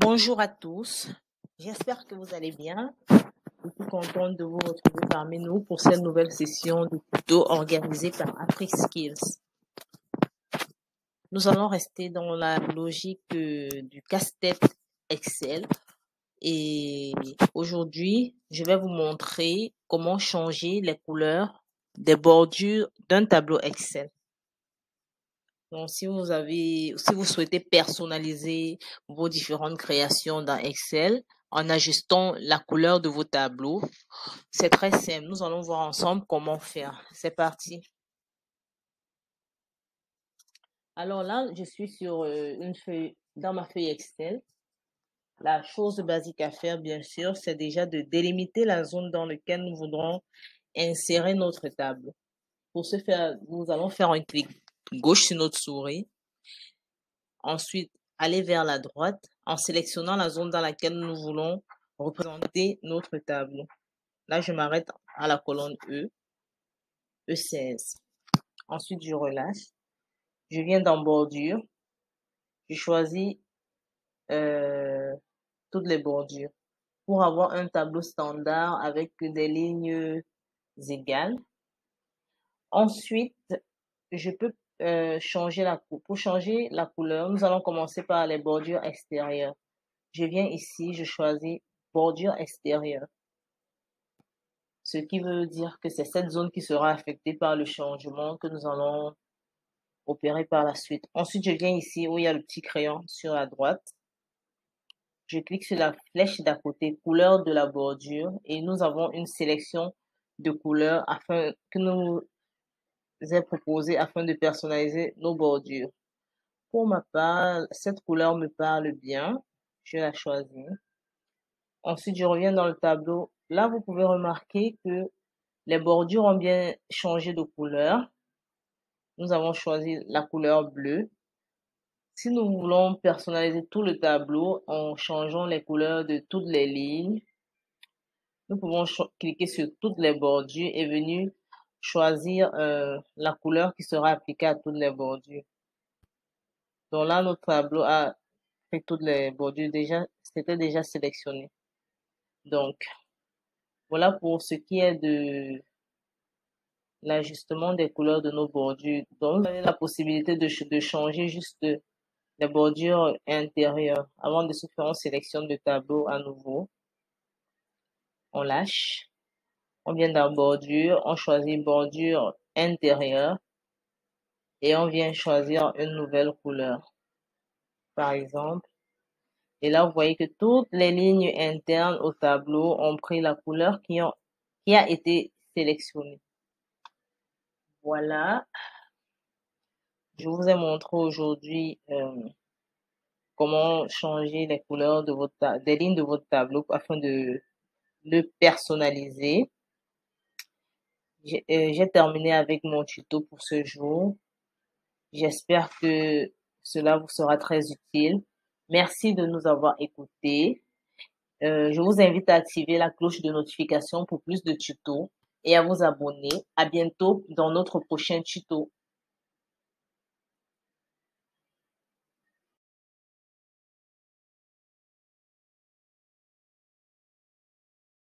Bonjour à tous, j'espère que vous allez bien. Je suis contente de vous retrouver parmi nous pour cette nouvelle session de tuto organisée par AfriSkills. Nous allons rester dans la logique euh, du casse-tête Excel et aujourd'hui, je vais vous montrer comment changer les couleurs des bordures d'un tableau Excel. Donc, si vous avez, si vous souhaitez personnaliser vos différentes créations dans Excel en ajustant la couleur de vos tableaux, c'est très simple. Nous allons voir ensemble comment faire. C'est parti. Alors là, je suis sur euh, une feuille, dans ma feuille Excel. La chose basique à faire, bien sûr, c'est déjà de délimiter la zone dans laquelle nous voudrons insérer notre tableau. Pour ce faire, nous allons faire un clic gauche sur notre souris. Ensuite, aller vers la droite en sélectionnant la zone dans laquelle nous voulons représenter notre tableau. Là, je m'arrête à la colonne E, E16. Ensuite, je relâche. Je viens dans bordure. Je choisis euh, toutes les bordures pour avoir un tableau standard avec des lignes égales. Ensuite, je peux euh, changer la coupe. Pour changer la couleur, nous allons commencer par les bordures extérieures. Je viens ici, je choisis bordure extérieure. Ce qui veut dire que c'est cette zone qui sera affectée par le changement que nous allons opérer par la suite. Ensuite, je viens ici où il y a le petit crayon sur la droite. Je clique sur la flèche d'à côté, couleur de la bordure, et nous avons une sélection de couleurs afin que nous ai proposé afin de personnaliser nos bordures. Pour ma part, cette couleur me parle bien. Je la choisis. Ensuite, je reviens dans le tableau. Là, vous pouvez remarquer que les bordures ont bien changé de couleur. Nous avons choisi la couleur bleue. Si nous voulons personnaliser tout le tableau en changeant les couleurs de toutes les lignes, nous pouvons cliquer sur toutes les bordures et venir choisir euh, la couleur qui sera appliquée à toutes les bordures. Donc là, notre tableau a fait toutes les bordures déjà, c'était déjà sélectionné. Donc, voilà pour ce qui est de l'ajustement des couleurs de nos bordures. Donc, vous avez la possibilité de, changer juste les bordures intérieures. Avant de se faire, on sélectionne le tableau à nouveau. On lâche. On vient dans bordure, on choisit bordure intérieure et on vient choisir une nouvelle couleur. Par exemple. Et là, vous voyez que toutes les lignes internes au tableau ont pris la couleur qui, a été sélectionnée. Voilà. Je vous ai montré aujourd'hui euh, comment changer les couleurs des lignes de votre tableau afin de le personnaliser. Euh, j'ai terminé avec mon tuto pour ce jour. J'espère que cela vous sera très utile. Merci de nous avoir écoutés. Euh, je vous invite à activer la cloche de notification pour plus de tutos et à vous abonner. À bientôt dans notre prochain tuto.